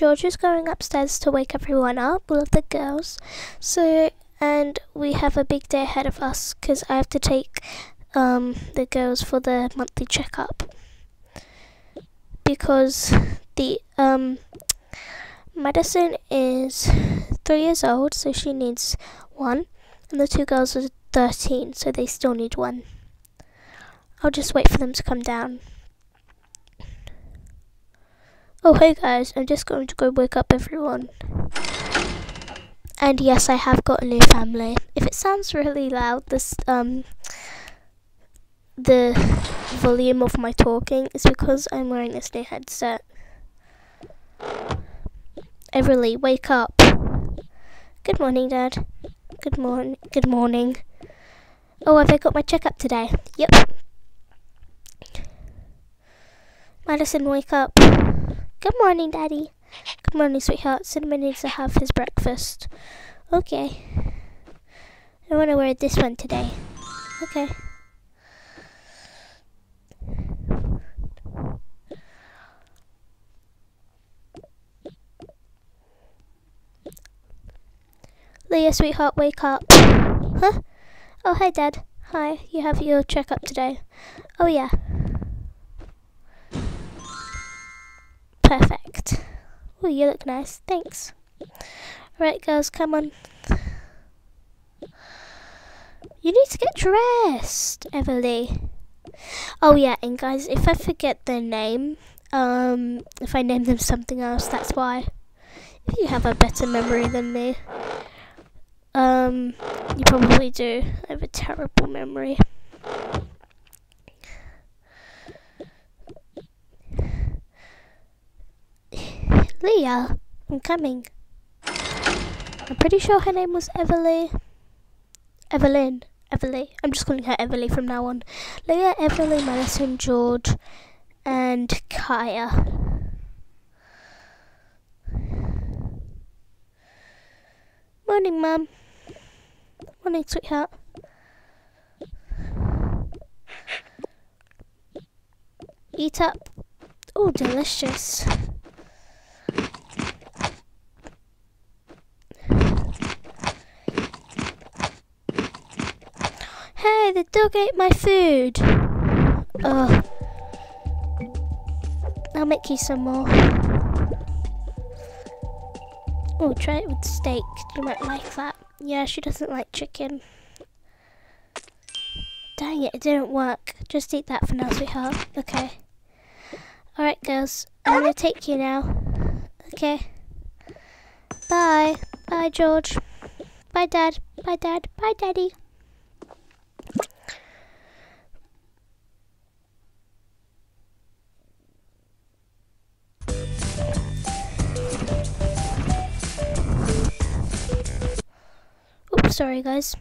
George is going upstairs to wake everyone up, all of the girls. So, and we have a big day ahead of us because I have to take um, the girls for the monthly checkup because the um, Madison is three years old, so she needs one, and the two girls are 13, so they still need one. I'll just wait for them to come down. Oh, hey guys, I'm just going to go wake up everyone. And yes, I have got a new family. If it sounds really loud, this, um, the volume of my talking is because I'm wearing this new headset. Everly, wake up. Good morning, Dad. Good morning. Good morning. Oh, have I got my checkup today? Yep. Madison, wake up. Good morning, Daddy. Good morning, sweetheart. Cinnamon needs to have his breakfast. Okay. I want to wear this one today. Okay. Leah, sweetheart, wake up. Huh? Oh, hi, Dad. Hi, you have your checkup today. Oh, yeah. Perfect. Oh, you look nice. Thanks. Alright, girls, come on. You need to get dressed, Everly. Oh, yeah, and guys, if I forget their name, um, if I name them something else, that's why. If you have a better memory than me. Um, you probably do. I have a terrible memory. Leah, I'm coming. I'm pretty sure her name was Everly. Evelyn. Everly. I'm just calling her Everly from now on. Leah, Everly, Madison, George, and Kaya. Morning, Mum. Morning, sweetheart. Eat up. Oh, delicious. Hey, the dog ate my food. I'll make you some more. Oh, try it with steak. You might like that. Yeah, she doesn't like chicken. Dang it, it didn't work. Just eat that for now, sweetheart. Okay. Alright, girls. I'm gonna take you now. Okay. Bye. Bye, George. Bye, Dad. Bye, Dad. Bye, Daddy. Sorry guys.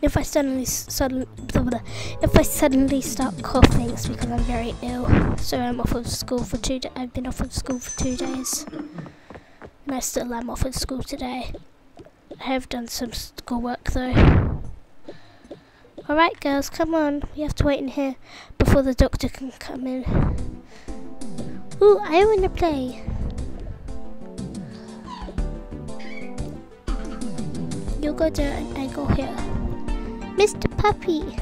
If I suddenly suddenly if I suddenly start coughing, it's because I'm very ill. So I'm off of school for two. I've been off of school for two days, and I still am off of school today. Have done some schoolwork though. Alright girls, come on. We have to wait in here before the doctor can come in. Ooh, I want to play. You go there and I go here. Mr. Puppy.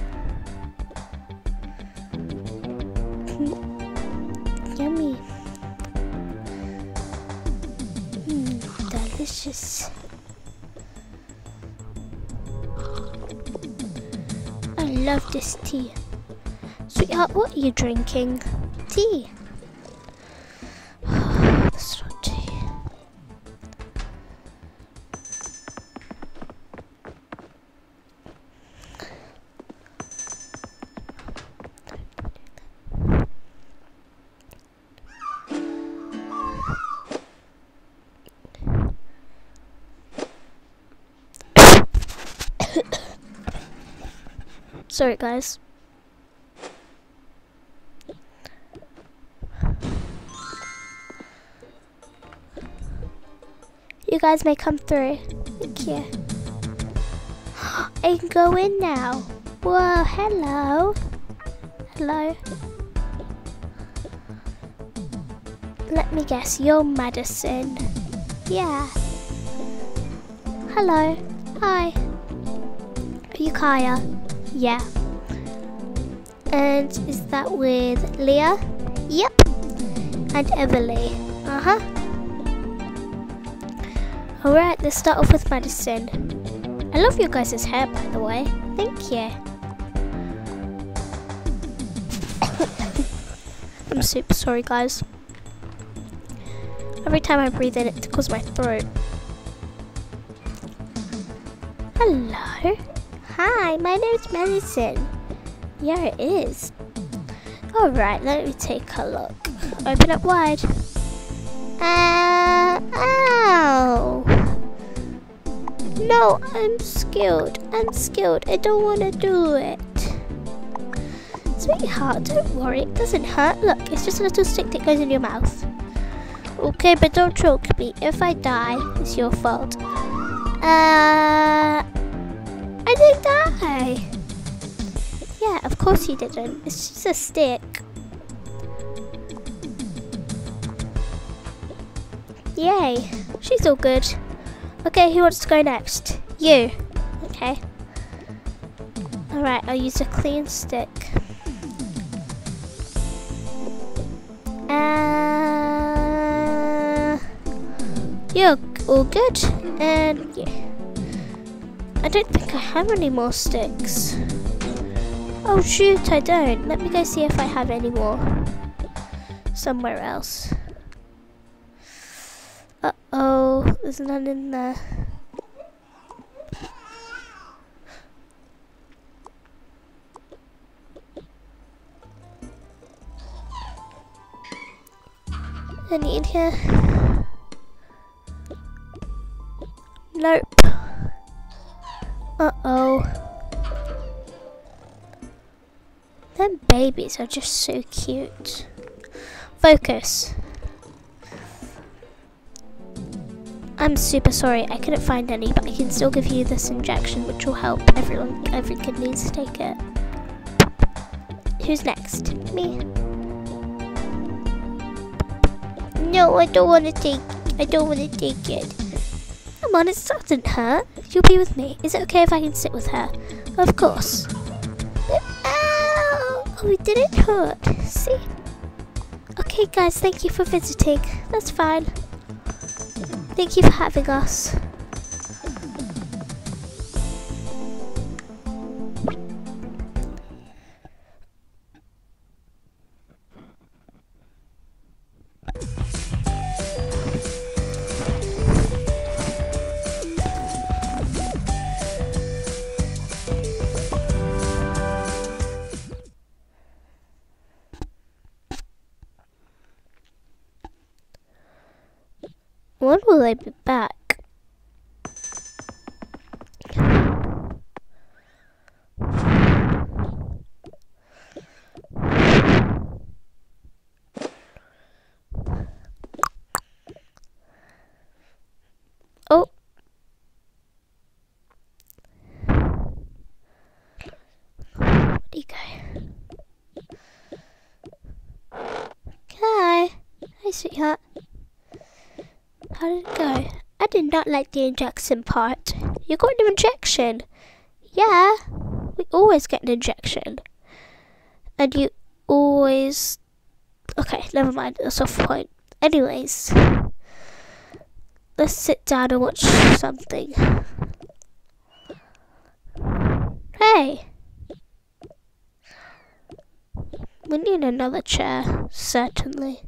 Yummy. Mm, delicious. Love this tea. Sweetheart, what are you drinking? Tea. Sorry, guys. You guys may come through. Thank you. I can go in now. Whoa, hello. Hello. Let me guess, you're Madison. Yeah. Hello. Hi. Are you Kaya? Yeah. And is that with Leah? Yep. And Everly. Uh-huh. Alright, let's start off with Madison. I love your guys' hair, by the way. Thank you. I'm super sorry, guys. Every time I breathe in, it tickles my throat. Hello. Hi, my name's Madison. Yeah, it is. Alright, let me take a look. Open up wide. Uh, ow. No, I'm skilled. I'm skilled. I don't want to do it. Sweetheart, don't worry. It doesn't hurt. Look, it's just a little stick that goes in your mouth. Okay, but don't choke me. If I die, it's your fault. Uh, I didn't die. Yeah, of course you didn't. It's just a stick. Yay, she's all good. Okay, who wants to go next? You. Okay. Alright, I'll use a clean stick. Uh, you're all good. And yeah. I don't think I have any more sticks. Oh shoot, I don't. Let me go see if I have any more. Somewhere else. Uh-oh, there's none in there. Any in here? Uh-oh. Them babies are just so cute. Focus. I'm super sorry, I couldn't find any, but I can still give you this injection, which will help everyone. Every kid needs to take it. Who's next? Me. No, I don't want to take. I don't want to take it. Come on, it doesn't hurt. You'll be with me. Is it okay if I can sit with her? Of course. Ow! Oh, it didn't hurt. See? Okay, guys, thank you for visiting. That's fine. Thank you for having us. When will they be back? Oh. Where'd? Hi. Hi, sweetheart. How did it go? I did not like the injection part. You got an injection? Yeah, we always get an injection. And you always... Okay, never mind, that's off point. Anyways, let's sit down and watch something. Hey! We need another chair, certainly.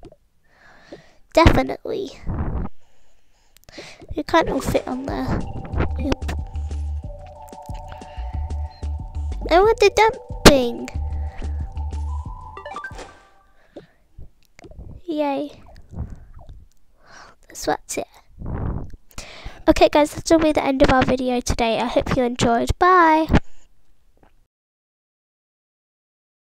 Definitely. You can't all fit on there. Yep. I want the dumping. Yay. That's what's it. Okay guys, that's will be the end of our video today. I hope you enjoyed. Bye.